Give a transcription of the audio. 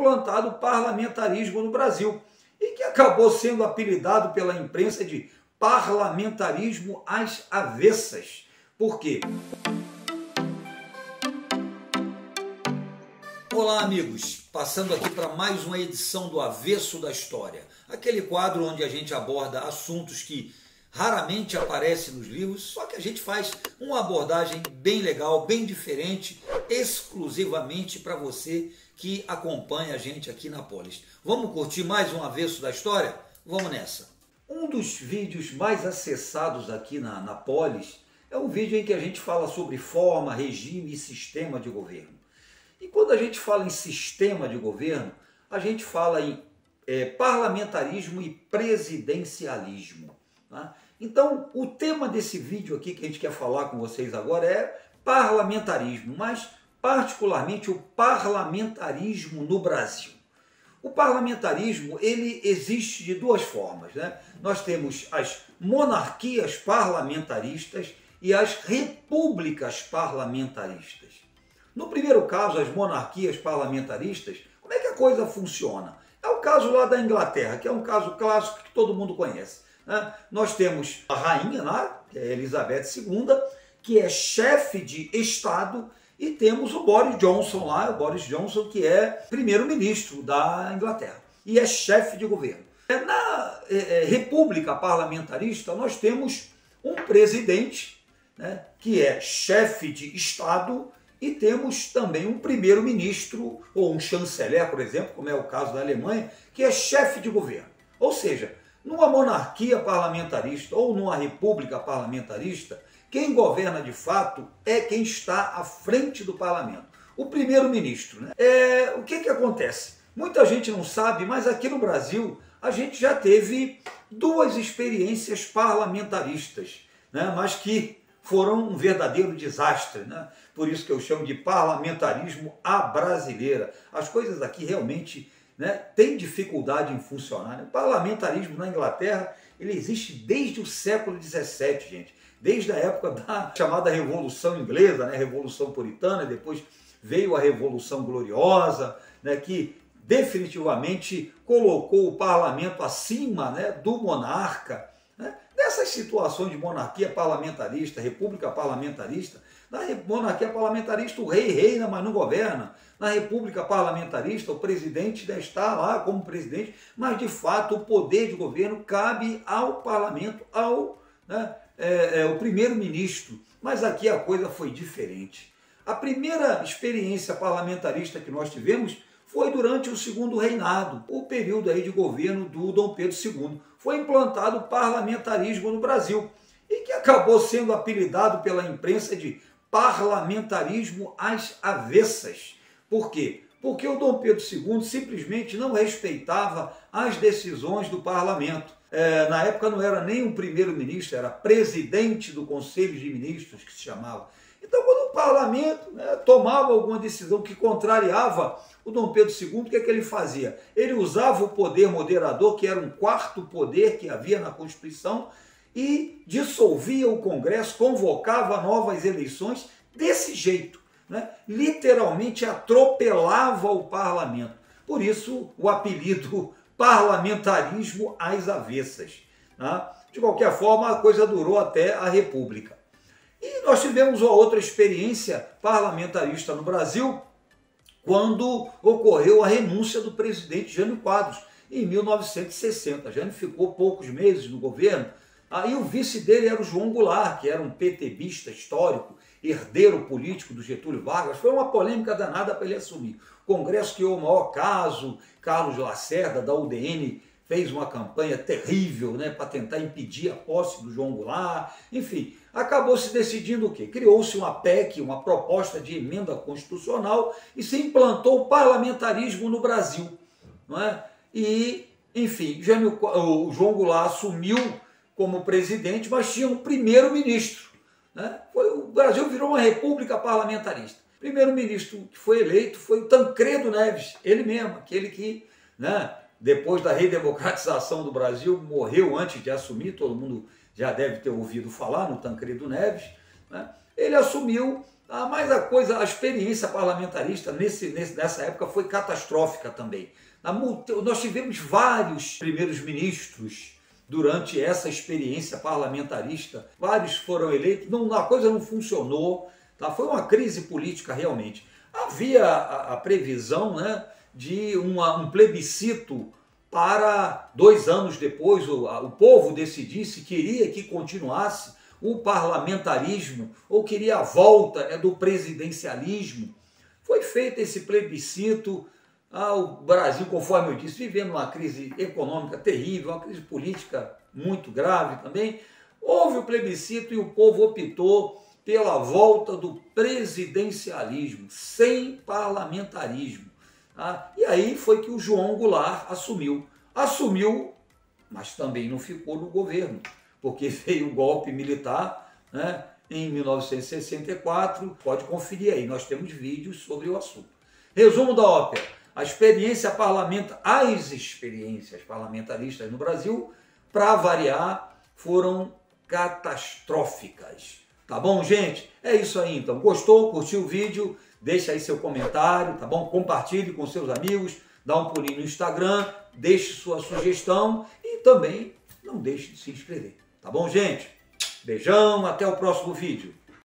implantado o parlamentarismo no Brasil e que acabou sendo apelidado pela imprensa de parlamentarismo às avessas. Por quê? Olá, amigos! Passando aqui para mais uma edição do Avesso da História, aquele quadro onde a gente aborda assuntos que raramente aparecem nos livros, só que a gente faz uma abordagem bem legal, bem diferente, exclusivamente para você que acompanha a gente aqui na Polis. Vamos curtir mais um Avesso da História? Vamos nessa! Um dos vídeos mais acessados aqui na, na Polis é um vídeo em que a gente fala sobre forma, regime e sistema de governo. E quando a gente fala em sistema de governo, a gente fala em é, parlamentarismo e presidencialismo. Tá? Então, o tema desse vídeo aqui que a gente quer falar com vocês agora é parlamentarismo, mas particularmente o parlamentarismo no Brasil. O parlamentarismo ele existe de duas formas. Né? Nós temos as monarquias parlamentaristas e as repúblicas parlamentaristas. No primeiro caso, as monarquias parlamentaristas, como é que a coisa funciona? É o caso lá da Inglaterra, que é um caso clássico que todo mundo conhece. Né? Nós temos a rainha lá, que é Elizabeth II, que é chefe de Estado, e temos o Boris Johnson lá, o Boris Johnson, que é primeiro-ministro da Inglaterra e é chefe de governo. Na é, é, República Parlamentarista, nós temos um presidente né, que é chefe de Estado e temos também um primeiro-ministro ou um chanceler, por exemplo, como é o caso da Alemanha, que é chefe de governo. Ou seja, numa monarquia parlamentarista ou numa república parlamentarista, quem governa de fato é quem está à frente do parlamento, o primeiro-ministro. Né? É, o que, que acontece? Muita gente não sabe, mas aqui no Brasil a gente já teve duas experiências parlamentaristas, né? mas que foram um verdadeiro desastre. Né? Por isso que eu chamo de parlamentarismo à brasileira. As coisas aqui realmente né, têm dificuldade em funcionar. Né? O parlamentarismo na Inglaterra ele existe desde o século XVII, gente. Desde a época da chamada Revolução Inglesa, né, Revolução Puritana, depois veio a Revolução Gloriosa, né, que definitivamente colocou o parlamento acima né, do monarca. Nessas situações de monarquia parlamentarista, república parlamentarista, na monarquia parlamentarista o rei reina, mas não governa. Na república parlamentarista o presidente está lá como presidente, mas de fato o poder de governo cabe ao parlamento, ao né, é, é, o primeiro-ministro. Mas aqui a coisa foi diferente. A primeira experiência parlamentarista que nós tivemos foi durante o segundo reinado, o período aí de governo do Dom Pedro II. Foi implantado o parlamentarismo no Brasil e que acabou sendo apelidado pela imprensa de parlamentarismo às avessas. Por quê? Porque o Dom Pedro II simplesmente não respeitava as decisões do parlamento. É, na época não era nem um primeiro-ministro, era presidente do Conselho de Ministros que se chamava. Então, quando o parlamento né, tomava alguma decisão que contrariava o Dom Pedro II, o que, é que ele fazia? Ele usava o poder moderador, que era um quarto poder que havia na Constituição, e dissolvia o Congresso, convocava novas eleições desse jeito. Né? Literalmente atropelava o parlamento. Por isso, o apelido parlamentarismo às avessas. Né? De qualquer forma, a coisa durou até a República. E nós tivemos uma outra experiência parlamentarista no Brasil quando ocorreu a renúncia do presidente Jânio Quadros, em 1960. Jânio ficou poucos meses no governo, aí o vice dele era o João Goulart, que era um PTBista histórico, herdeiro político do Getúlio Vargas. Foi uma polêmica danada para ele assumir. O Congresso criou o maior caso, Carlos Lacerda, da UDN, fez uma campanha terrível né, para tentar impedir a posse do João Goulart, enfim, acabou se decidindo o quê? Criou-se uma PEC, uma proposta de emenda constitucional, e se implantou o parlamentarismo no Brasil. Não é? E, enfim, Jânio, o João Goulart assumiu como presidente, mas tinha um primeiro-ministro. Né? o Brasil virou uma república parlamentarista. Primeiro-ministro que foi eleito foi o Tancredo Neves, ele mesmo, aquele que né, depois da redemocratização do Brasil, morreu antes de assumir, todo mundo já deve ter ouvido falar no Tancredo Neves, né? ele assumiu Ah, mas a coisa, a experiência parlamentarista nesse, nesse, nessa época foi catastrófica também. Nós tivemos vários primeiros ministros durante essa experiência parlamentarista, vários foram eleitos, não, a coisa não funcionou, tá? foi uma crise política realmente. Havia a, a previsão né, de uma, um plebiscito para dois anos depois o, a, o povo decidisse, queria que continuasse o parlamentarismo ou queria a volta né, do presidencialismo. Foi feito esse plebiscito. Ah, o Brasil, conforme eu disse, vivendo uma crise econômica terrível, uma crise política muito grave também. Houve o plebiscito e o povo optou pela volta do presidencialismo, sem parlamentarismo. Ah, e aí foi que o João Goulart assumiu. Assumiu, mas também não ficou no governo porque veio o golpe militar né, em 1964. Pode conferir aí, nós temos vídeos sobre o assunto. Resumo da ópera: a experiência parlamentar, as experiências parlamentaristas no Brasil, para variar, foram catastróficas. Tá bom, gente? É isso aí então. Gostou? Curtiu o vídeo? Deixa aí seu comentário, tá bom? Compartilhe com seus amigos, dá um pulinho no Instagram, deixe sua sugestão e também não deixe de se inscrever. Tá bom, gente? Beijão, até o próximo vídeo.